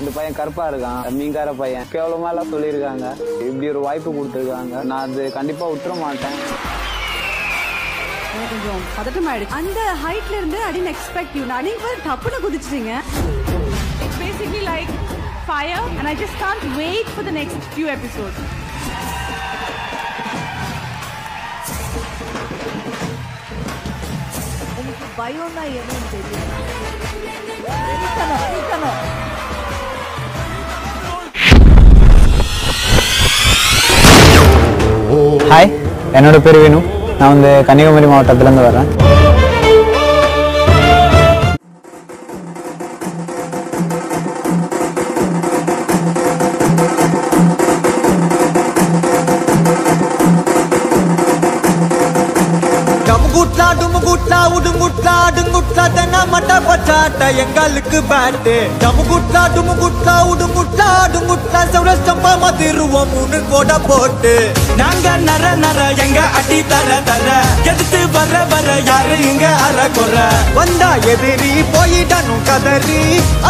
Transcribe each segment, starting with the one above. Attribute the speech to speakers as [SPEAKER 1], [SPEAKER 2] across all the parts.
[SPEAKER 1] இந்த பையன் கருப்பா இருக்கான் மீன்கார பையன். கேவலமா எல்லாம் சொல்லியிருக்காங்க. இப்படி ஒரு வாய்ப்பு கொடுத்துருக்காங்க. நான் அது கண்டிப்பா விட்டுற மாட்டேன்.
[SPEAKER 2] கொஞ்சம் பதட்டம் ஆயிடுச்சு அந்த ஹைட்ல இருந்து ஐ டென்ட் எக்ஸ்பெக்ட் யூ நான் நீங்க டப்புன்னு குதிச்சிட்டீங்க. It's basically like fire and I just can't wait for the next few
[SPEAKER 3] episodes பயம்னா என்னன்னு தெரியும்
[SPEAKER 1] ஹாய் என்னோட பேர் வேணு. நான் வந்து கன்னியாகுமரி மாவட்டத்திலேருந்து வரேன்
[SPEAKER 4] டமுகுட்லா டுமுகுட்லா உடுங்குட்லா அடுங்குட்லா தென்னா மட்ட பச்சாட்ட எங்களுக்கு பேட்டு டமுகுட்லா டுமுகுட்லா உடுங்குட்லா அடுங்குட்லா சௌரஸ்டம்பா மதிருவோம் மூணு கோட போட்டு. நாங்க நர நர எங்க அடி தர தர. எடுத்து வர வர யாரு இங்க அற குற வந்தா எதிரி போயிடணும் கதறி.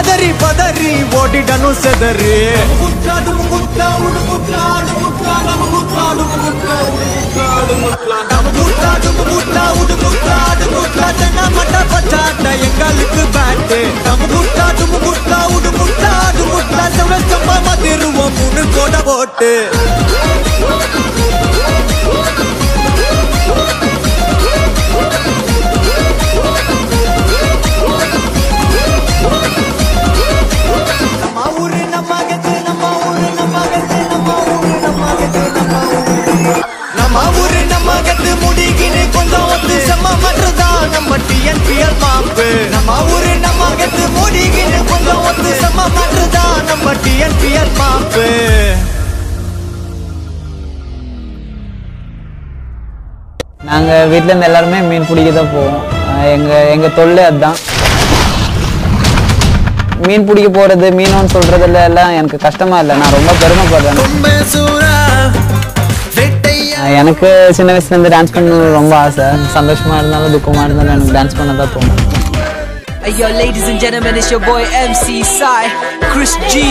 [SPEAKER 4] அதறி பதறி ஓடிடனும் செதறி. டமுகுட்லா டுமுகுட்லா உடுங்குட்லா அடுங்குட்லா டமுகுட்லா டுமுகுட்லா உடுங்குட்லா அடுங்குட்லா டமுகுட்லா டுமுகுட்லா உடுங்குட்லா அடுங்குட்லா தென்னா மட்ட பச்சாட்ட எங்களுக்கு பேட்டு
[SPEAKER 1] நாங்கள் வீட்டிலேருந்து எல்லாருமே மீன் பிடிக்க தான் போவோம். எங்கள் எங்கள் எங்க தொல்லை அதுதான். மீன் பிடிக்க போகிறது மீனோன்னு சொல்கிறதுல எல்லாம் எனக்கு கஷ்டமாக இல்லை. நான் ரொம்ப பெருமைப்படுறேன். எனக்கு சின்ன வயசுலேருந்து டான்ஸ் பண்ணணும்னு ரொம்ப ஆசை. சந்தோஷமாக இருந்தாலும் துக்கமாக இருந்தாலும் எனக்கு டான்ஸ் பண்ண தான் தோணும்.
[SPEAKER 5] Hey yo, ladies and gentlemen, it's your boy MC Sai, Chris G,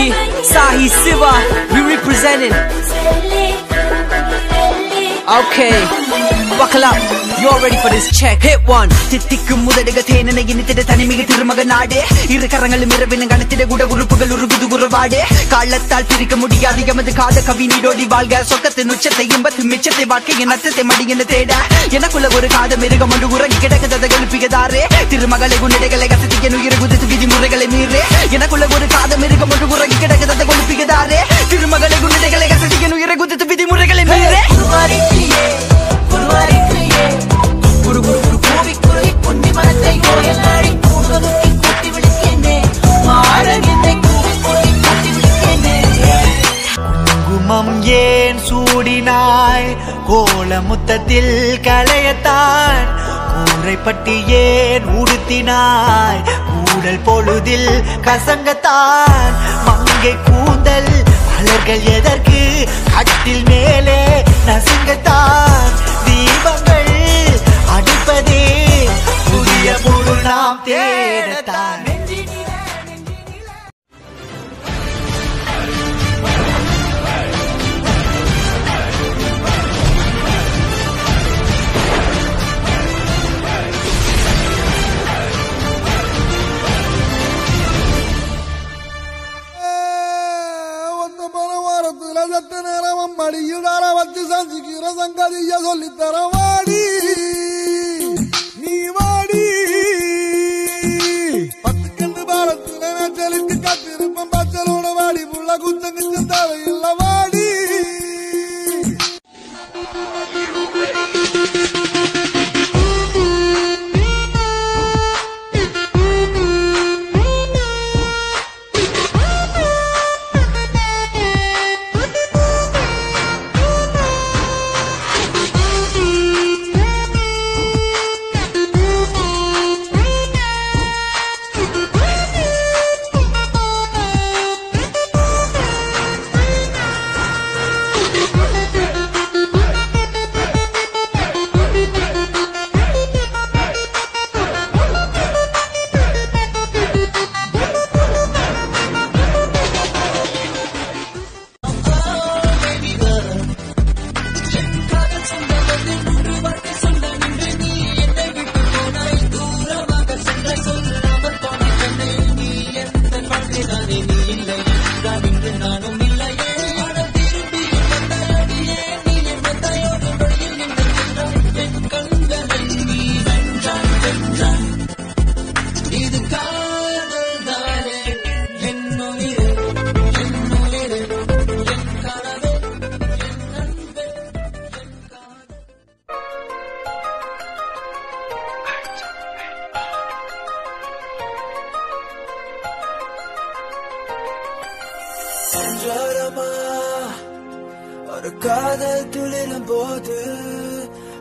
[SPEAKER 5] Sahi Siva. We representing. Okay, buckle up. You're ready for this check. Hit one. தித்திக்கும் முதடுக தேனனை இனித்திட தனிமிக திருமக நாடே இரு கரங்களும் இரவிலும் கணத்திட கூட உறுப்புகள் உருகுது உருவாடே காலத்தால் பிரிக்க முடியாது எமது காத கவி நீடோடி வாழ்க சொக்கத்தின் உச்சத்தை இன்பத்து மிச்சத்தை வாழ்க்கையின் அச்சத்தை மடியின தேட எனக்குள்ள ஒரு காத மிருகம் ஒன்று உறங்கி கிடக்குததை எழுப்பியதாரே திருமகளை உன்னிடைகளை கசத்திக்க உயிர் குதித்து விதிமுறைகளை மீறே. எனக்குள்ள ஒரு காத மிருகம் ஒன்று உறங்கி கிடக்குததை கொழுப்பியதாரே திருமகளை உன்னிடைகளை கசத்திக்க உயிரை குதித்து விதிமுறைகளை மீறே.
[SPEAKER 4] ஏன் சூடினாய்? கோலமுத்தத்தில் களையத்தான். கூரைப்பட்டி ஏன் உடுத்தினாய்? கூடல் பொழுதில் கசங்கத்தான். மங்கை கூந்தல் மலர்கள் எதற்கு? கட்டில் மேலே நசுங்கத்தான். தீபங்கள் அடிப்பதே. புதிய பொருள் நாம் தேடத்தான்.
[SPEAKER 6] ಸಂಗದಿಯ ಸೊಲ್ಲಿದ್ದರ ಮಾಡಿ ನೀವಾ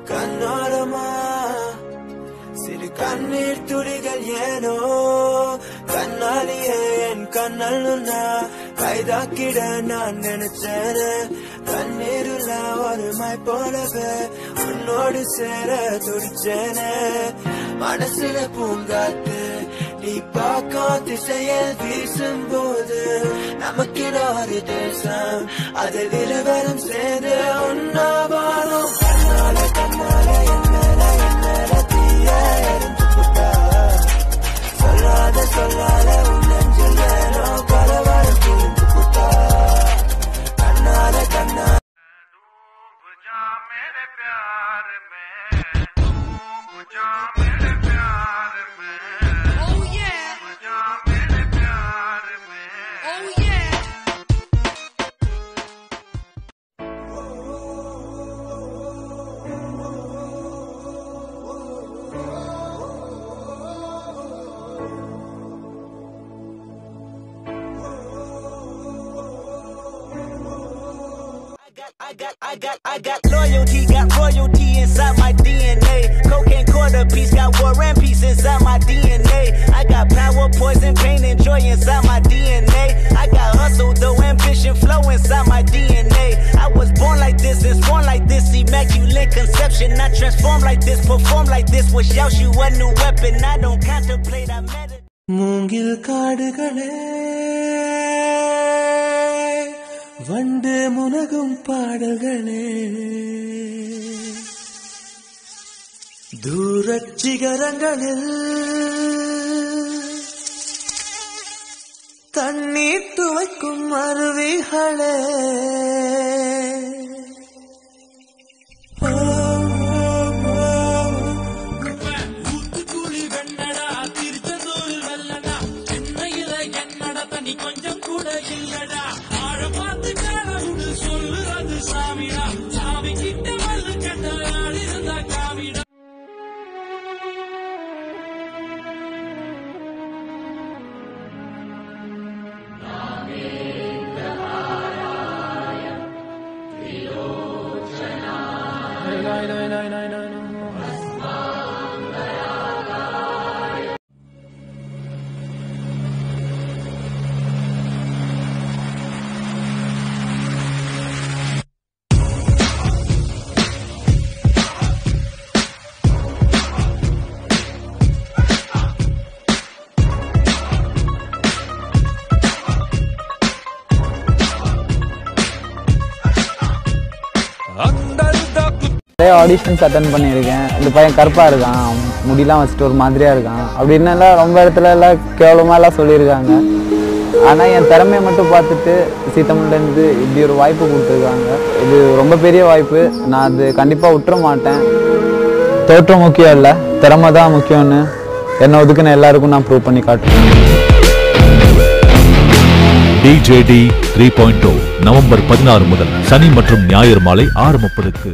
[SPEAKER 6] கண்ணோரமா சிறு கண்ணீர் துளிகள் ஏனோ? கண்ணாலியே என் கண்ணல் உன்னா கைதாக்கிட நான் நினைச்சேனே. கண்ணீருல ஒரு மை போலவே உன்னோடு சேர துடிச்சேன. மனசுல பூங்காத்து நீ பார்க்கும் திசையில் வீசும் போது நமக்கு ஒரு தேசம். அதில் இருவரும் சேர்ந்து ஒன்னா வாழும் கண்ணால கண்ணால என்ன என்ன தீய
[SPEAKER 7] got, I got, I got loyalty, got royalty inside my DNA. Cocaine quarter piece, got war and peace inside my DNA. I got power, poison, pain, and joy inside my DNA. I got hustle, though ambition, flow inside my DNA. I was born like this, and born like this, immaculate conception. I transform like this, perform like this, wish out you a new weapon. I don't contemplate, I meditate.
[SPEAKER 6] மூங்கில் காடுகளே வண்டு முனகும் பாடல்களே. தூரச் சிகரங்களில் தண்ணீர் துவைக்கும் அருவிகளே.
[SPEAKER 8] nine nine nine nine.
[SPEAKER 1] நிறைய auditions attend பண்ணியிருக்கேன். இந்த பையன் கருப்பாக இருக்கான். முடியெலாம் வச்சுட்டு ஒரு மாதிரியாக இருக்கான். அப்படின்னு எல்லாம் ரொம்ப இடத்துல எல்லாம் கேவலமாக எல்லாம் சொல்லியிருக்காங்க. ஆனால் என் திறமையை மட்டும் பார்த்துட்டு சீத்தமிழ்லேருந்து இப்படி ஒரு வாய்ப்பு கொடுத்துருக்காங்க. இது ரொம்ப பெரிய வாய்ப்பு. நான் அது கண்டிப்பாக விட்டுற மாட்டேன். தோற்றம் முக்கியம் இல்லை. திறமை தான் முக்கியம்னு என்னை ஒதுக்குன்னு எல்லாருக்கும் நான் ப்ரூவ் பண்ணி காட்டுவேன்
[SPEAKER 9] டிஜேடி த்ரீ பாயிண்ட் நவம்பர் பதினாறு முதல் சனி மற்றும் ஞாயிறு மாலை ஆறு முப்பதுக்கு.